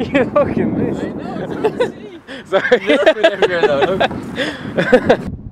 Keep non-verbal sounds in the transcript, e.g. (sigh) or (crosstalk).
you fucking missed. I know, it's hard to see. Sorry. You (laughs)